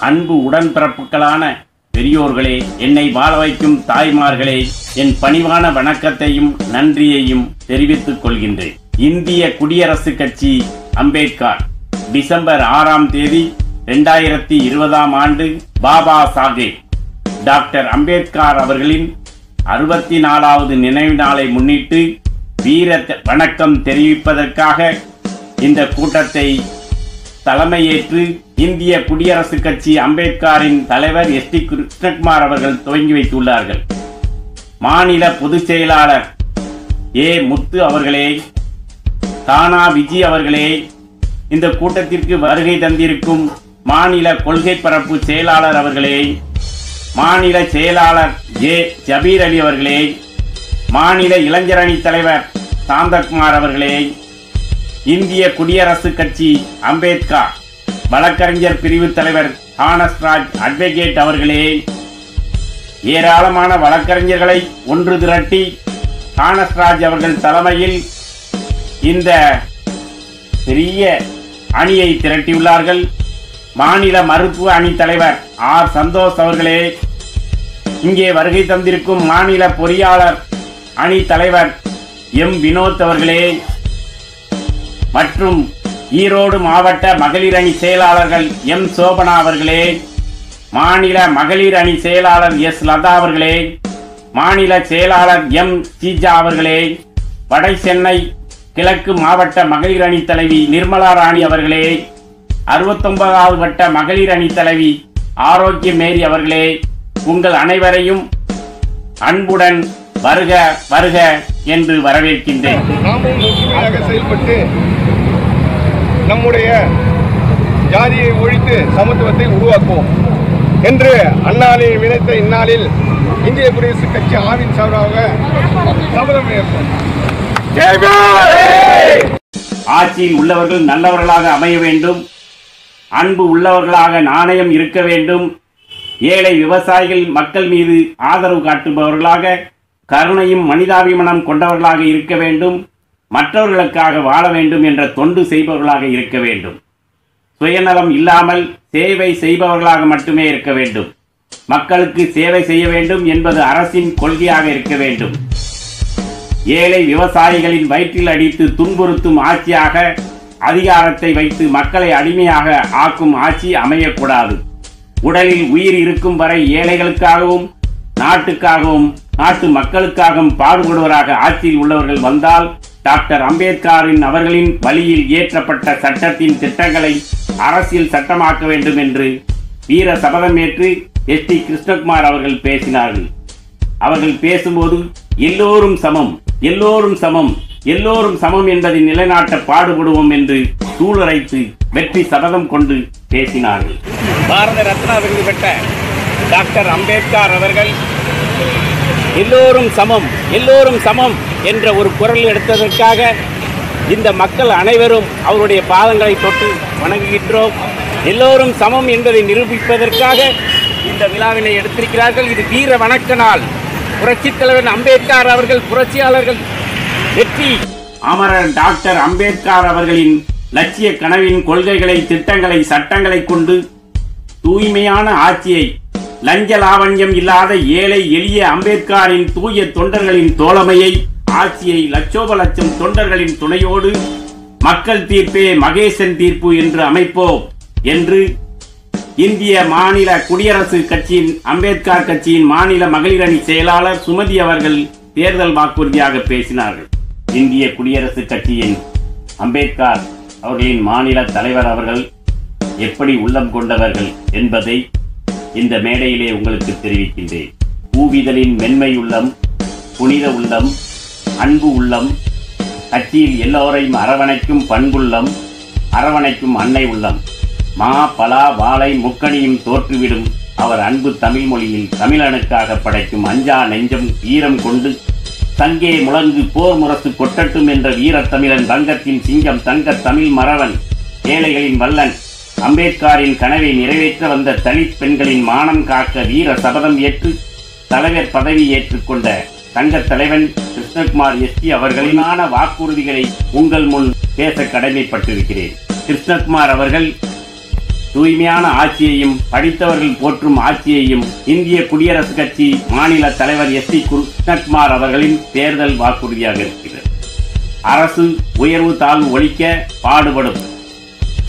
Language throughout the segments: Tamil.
அன்பு உடன்பிறப்புகளான பெரியோர்களே என்னை வாழ வைக்கும் தாய்மார்களே என் பணிவான வணக்கத்தையும் நன்றியையும் தெரிவித்துக் கொள்கின்றேன். இந்திய குடியரசுக் கட்சி அம்பேத்கர் டிசம்பர் ஆறாம் தேதி இரண்டாயிரத்தி இருபதாம் ஆண்டு பாபா சாஹேப் டாக்டர் அம்பேத்கர் அவர்களின் அறுபத்தி நாலாவது நினைவு நாளை முன்னிட்டு வீர வணக்கம் தெரிவிப்பதற்காக இந்த கூட்டத்தை தலைமையேற்று இந்திய குடியரசுக் கட்சி அம்பேத்கரின் தலைவர் எஸ் டி கிருஷ்ணகுமார் அவர்கள் துவங்கி வைத்துள்ளார்கள். மாநில பொதுச் செயலாளர் ஏ. முத்து அவர்களே தானா விஜி அவர்களே இந்த கூட்டத்திற்கு வருகை தந்திருக்கும் மாநில கொள்கை பரப்பு செயலாளர் அவர்களே மாநில செயலாளர் ஜே ஜபீர் அலி அவர்களே மாநில இளைஞர் அணி தலைவர் சாந்தகுமார் அவர்களே இந்திய குடியரசுக் கட்சி அம்பேத்கர். வழக்கறிஞர் பிரிவு தலைவர் ஹானஸ்ராஜ் அட்வொகேட் அவர்களே ஏராளமான வழக்கறிஞர்களை ஒன்று திரட்டி ஹானஸ்ராஜ் அவர்கள் தலைமையில் இந்த பெரிய அணியை திரட்டியுள்ளார்கள். மாநில மருத்துவ அணி தலைவர் ஆர். சந்தோஷ் அவர்களே இங்கே வருகை தந்திருக்கும் மாநில பொறியாளர் அணி தலைவர் எம். வினோத் அவர்களே மற்றும் ஈரோடு மாவட்ட மகளிர் அணி செயலாளர்கள் எம். சோபனா அவர்களே மாநில மகளிர் அணி செயலாளர் எஸ். லதா அவர்களே மாநில செயலாளர் எம். சீஜா அவர்களே வட சென்னை கிழக்கு மாவட்ட மகளிர் அணி தலைவி நிர்மலா ராணி அவர்களே அறுபத்தொன்பதாவது வட்ட மகளிர் அணி தலைவி ஆரோக்கிய மேரி அவர்களே உங்கள் அனைவரையும் அன்புடன் வருக வருக என்று வரவேற்கின்றேன். நாமும் ஒற்றுமையாக செயல்பட்டு நம்முடைய ஜாதியை ஒழித்து சமத்துவத்தை உருவாக்குவோம் என்று அண்ணாலை விளைத்த இந்நாளில் இந்திய குடியரசுக் கட்சி ஆவின் சார்பாக சபதம் ஆட்சியில் உள்ளவர்கள் நல்லவர்களாக அமைய வேண்டும். அன்பு உள்ளவர்களாக நாணயம் இருக்க வேண்டும். ஏழை விவசாயிகள் மக்கள் மீது ஆதரவு காட்டுபவர்களாக கருணையும் மனிதாபிமானம் கொண்டவர்களாக இருக்க வேண்டும் மற்றவர்களுக்காக வாழ வேண்டும் என்ற தொண்டு செய்பவர்களாக இருக்க வேண்டும். சுயநலம் இல்லாமல் சேவை செய்பவர்களாக மட்டுமே இருக்க வேண்டும். மக்களுக்கு சேவை செய்ய வேண்டும் என்பது அரசின் கொள்கையாக இருக்க வேண்டும். ஏழை விவசாயிகளின் வயிற்றில் அடித்து துன்புறுத்தும் ஆட்சியாக அதிகாரத்தை வைத்து மக்களை அடிமையாக ஆக்கும் ஆட்சி அமையக்கூடாது. உடலில் உயிர் இருக்கும் வரை ஏழைகளுக்காகவும் நாட்டுக்காகவும் நாட்டு மக்களுக்காகவும் பாடுபடுவராக ஆட்சியில் உள்ளவர்கள் வந்தால் டாக்டர் அம்பேத்கரின் அவர்களின் வழியில் இயற்றப்பட்ட சட்டத்தின் திட்டங்களை அரசியல் சட்டமாக்க வேண்டும் என்று வீர சபதமேற்று எஸ் டி கிருஷ்ணகுமார் அவர்கள் பேசினார்கள். அவர்கள் பேசும்போது எல்லோரும் சமம் எல்லோரும் சமம் எல்லோரும் சமம் என்பதை நிலைநாட்ட பாடுபடுவோம் என்று சூளுரைத்து வெற்றி சபதம் கொண்டு பேசினார்கள். பாரத ரத்னா விருது பெற்ற டாக்டர் அம்பேத்கர் அவர்கள் எல்லோரும் சமம் எல்லோரும் சமம் என்ற ஒரு குரல் எடுத்ததற்காக இந்த மக்கள் அனைவரும் அவருடைய பாதங்களை தொட்டு வணங்குகின்றோம். எல்லோரும் சமம் என்பதை நிரூபிப்பதற்காக இந்த விழாவினை எடுத்திருக்கிறார்கள். இது வீர வணக்க நாள். புரட்சித் தலைவர் அம்பேத்கர் அவர்கள் புரட்சியாளர்கள் வெற்றி. அமரர் டாக்டர் அம்பேத்கர் அவர்களின் லட்சிய கனவின் கொள்கைகளை திட்டங்களை சட்டங்களை கொண்டு தூய்மையான ஆட்சியை லஞ்ச லாவண்யம் இல்லாத ஏழை எளிய அம்பேத்கரின் தூய தொண்டர்களின் தோழமையை ஆட்சியை லட்சோப லட்சம் தொண்டர்களின் துணையோடு மக்கள் தீர்ப்பே மகேசன் தீர்ப்பு என்று அமைப்போம் என்று இந்திய மாநில குடியரசு கட்சியின் அம்பேத்கர் கட்சியின் மாநில மகளிர் அணி செயலாளர் சுமதி அவர்கள் தேர்தல் வாக்குறுதியாக பேசினார்கள். இந்திய குடியரசு கட்சியின் அம்பேத்கர் அவர்களின் மாநில தலைவர் அவர்கள் எப்படி உள்ளம் கொண்டவர்கள் என்பதை இந்த மேடையிலே உங்களுக்கு தெரிவிக்கின்றேன். பூவிதலின் மென்மை உள்ளம் புனித உள்ளம் அன்பு உள்ளம் கட்சியில் எல்லோரையும் அரவணைக்கும் பண்புள்ளம் அரவணைக்கும் அன்னை உள்ளம். மா பலா வாழை முக்கணியும் தோற்றுவிடும். அவர் அன்பு தமிழ் மொழியில் தமிழனுக்காக படைக்கும் அஞ்சா நெஞ்சம் வீரம் கொண்டு தங்கே முழங்கு போர் முரசு கொட்டட்டும் என்ற வீரத்தமிழன் தங்கத்தின் சிங்கம் தங்க தமிழ் மறவன் ஏழைகளின் வல்லன் அம்பேத்கரின் கனவை நிறைவேற்ற வந்த தலித் பெண்களின் மானம் காக்க வீர சபதம் ஏற்று தலைவர் பதவி ஏற்றுக்கொண்ட தங்க தலைவன் கிருஷ்ணகுமார் எஸ்பி அவர்களினான வாக்குறுதிகளை உங்கள் முன் பேச கடமைப்பட்டிருக்கிறேன். கிருஷ்ணகுமார் அவர்கள் தூய்மையான ஆட்சியையும் படித்தவர்கள் போற்றும் ஆட்சியையும் இந்திய குடியரசுக் கட்சி மாநில தலைவர் எஸ் சி கிருஷ்ணகுமார் அவர்களின் தேர்தல் வாக்குறுதியாக இருக்கிறது. அரசு உயர்வு தாழ்வு ஒழிக்க பாடுபடும்.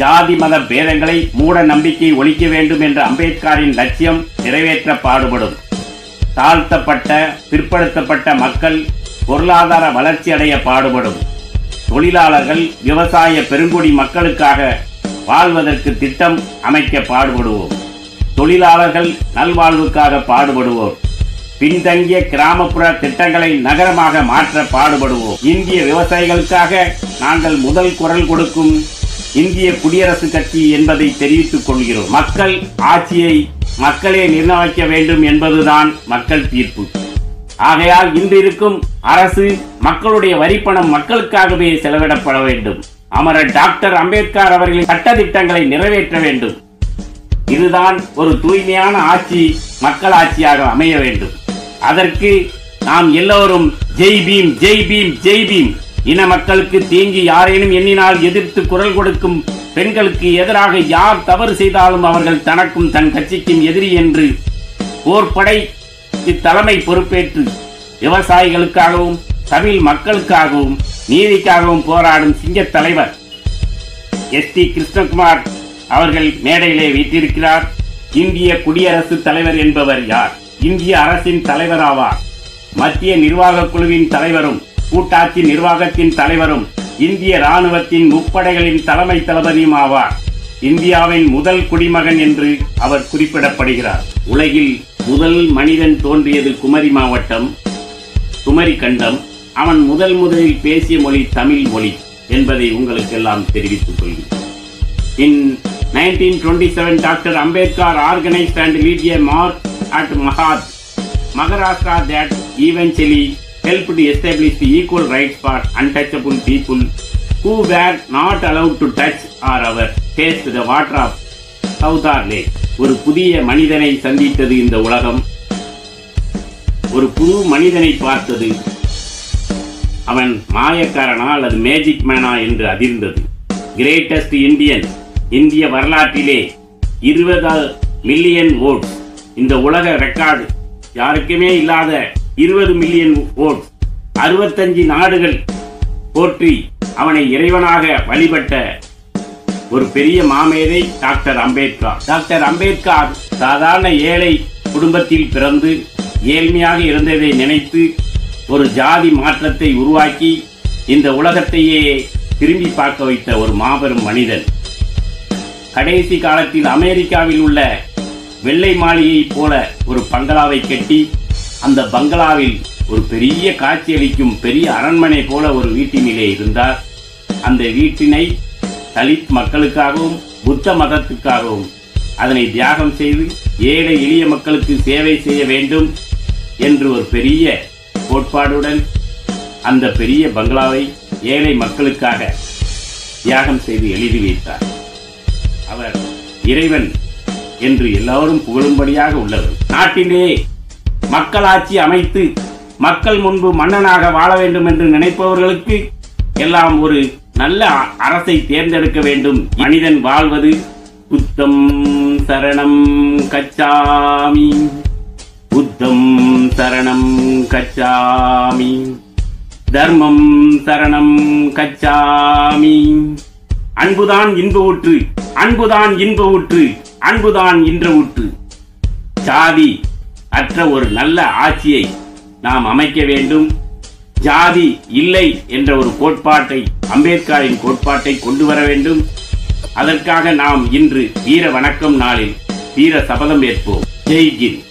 ஜாதி மத பேதங்களை மூட நம்பிக்கை ஒழிக்க வேண்டும் என்ற அம்பேத்கரின் லட்சியம் நிறைவேற்ற பாடுபடும் தாழ்த்தப்பட்ட பிற்படுத்தப்பட்ட மக்கள் பொருளாதார வளர்ச்சி அடைய பாடுபடும். தொழிலாளர்கள் விவசாய பெருங்குடி மக்களுக்காக வாழ்வதற்கு திட்டம் அமைக்க பாடுபடுவோம். தொழிலாளர்கள் நல்வாழ்வுக்காக பாடுபடுவோம். பின்தங்கிய கிராமப்புற திட்டங்களை நகரமாக மாற்ற பாடுபடுவோம். இந்திய விவசாயிகளுக்காக நாங்கள் முதல் குரல் கொடுக்கும் இந்திய குடியரசுக் கட்சி என்பதை தெரிவித்துக் கொள்கிறோம். மக்கள் ஆட்சியை மக்களே நிர்ணயிக்க வேண்டும் என்பதுதான் மக்கள் தீர்ப்பு. ஆகையால் இன்று இருக்கும் அரசு மக்களுடைய வரிப்பணம் மக்களுக்காகவே செலவிடப்பட வேண்டும். அமரர் டாக்டர் அம்பேத்கர் அவர்களின் சட்ட திட்டங்களை நிறைவேற்ற வேண்டும். இதுதான் ஒரு தூய்மையான ஆட்சி மக்கள் ஆட்சியாக அமைய வேண்டும். அதற்கு நாம் எல்லோரும் ஜெய் பீம் ஜெய் பீம் ஜெய் பீம். இன மக்களுக்கு தீங்கி யாரேனும் எண்ணினால் எதிர்த்து குரல் கொடுக்கும் பெண்களுக்கு எதிராக யார் தவறு செய்தாலும் அவர்கள் தனக்கும் தன் கட்சிக்கும் எதிரி என்று போர்படை இத்தலைமை பொறுப்பேற்று விவசாயிகளுக்காகவும் தமிழ் மக்களுக்காகவும் நீதிக்காகவும் போராடும் சிங்க தலைவர் எஸ் டி கிருஷ்ணகுமார் அவர்கள் மேடையிலே வீட்டிருக்கிறார். இந்திய குடியரசு தலைவர் என்பவர் யார்? இந்திய அரசின் தலைவராவார். மத்திய நிர்வாகக் குழுவின் தலைவரும் கூட்டாட்சி நிர்வாகத்தின் தலைவரும் இந்திய ராணுவத்தின் முப்படைகளின் தலைமை தளபதியும் ஆவார். இந்தியாவின் முதல் குடிமகன் என்று அவர் குறிப்பிடப்படுகிறார். உலகில் முதல் மனிதன் தோன்றியது குமரி மாவட்டம் குமரி கண்டம் அவன் முதல் முதலில் பேசிய மொழி தமிழ் மொழி என்பதை உங்களுக்கெல்லாம் தெரிவித்துக் கொள்கிறேன். இன் 1927, Dr. Ambedkar organized and led a march at Mahad, Maharashtra that eventually helped establish the equal rights for untouchable people who were not allowed to touch or ever taste the water of சவுதார் lakh ஒரு புதிய மனிதனை சந்தித்தது இந்த உலகம். ஒரு புது மனிதனை பார்த்தது. அவன் மாயக்காரனா அல்லது மேஜிக் மேனா என்று அதிர்ந்தது. கிரேட்டஸ்ட் இந்தியன் இந்திய வரலாற்றிலே இருபது மில்லியன் ஓட்ஸ் இந்த உலக ரெக்கார்டு யாருக்குமே இல்லாத இருபது மில்லியன் ஓட் அறுபத்தஞ்சு நாடுகள் போற்றி அவனை இறைவனாக வழிபட்ட ஒரு பெரிய மாமேதை டாக்டர் அம்பேத்கர். டாக்டர் அம்பேத்கர் சாதாரண ஏழை குடும்பத்தில் பிறந்து ஏழ்மையாக இருந்ததை நினைத்து ஒரு ஜாதி மாற்றத்தை உருவாக்கி இந்த உலகத்தையே திரும்பி பார்க்க வைத்த ஒரு மாபெரும் மனிதன். கடைசி காலத்தில் அமெரிக்காவில் உள்ள வெள்ளை மாளிகையைப் போல ஒரு பங்களாவை கட்டி அந்த பங்களாவில் ஒரு பெரிய காட்சியளிக்கும் பெரிய அரண்மனை போல ஒரு வீட்டினிலே இருந்தார். அந்த வீட்டினை தலித் மக்களுக்காகவும் புத்த மதத்துக்காகவும் அதனை தியாகம் செய்து ஏழை எளிய மக்களுக்கு சேவை செய்ய வேண்டும் என்று ஒரு பெரிய கோட்பாடுடன் அந்த பெரிய பங்களாவை ஏழை மக்களுக்காக தியாகம் செய்து எழுதி வைத்தார். அவர் இறைவன் என்று எல்லோரும் புகழும்படியாக உள்ளவர். நாட்டிலே மக்களாட்சி அமைத்து மக்கள் முன்பு மன்னனாக வாழ வேண்டும் என்று நினைப்பவர்களுக்கு எல்லாம் ஒரு நல்ல அரசை தேர்ந்தெடுக்க வேண்டும். மனிதன் வாழ்வது புத்தம் சரணம் கச்சாமி. புத்தம் சரணம் கச்சாமி. தர்மம் சரணம் கச்சாமி. அன்புதான் இன்ப ஊற்று அன்புதான் இன்ப ஊற்று அன்புதான் இன்ற ஊற்று. சாதி அற்ற ஒரு நல்ல ஆட்சியை நாம் அமைக்க வேண்டும். ஜாதி இல்லை என்ற ஒரு கோட்பாட்டை அம்பேத்கரின் கோட்பாட்டை கொண்டு வர வேண்டும். அதற்காக நாம் இன்று வீர வணக்கம் நாளில் வீர சபதம் ஏற்போம். ஜெய்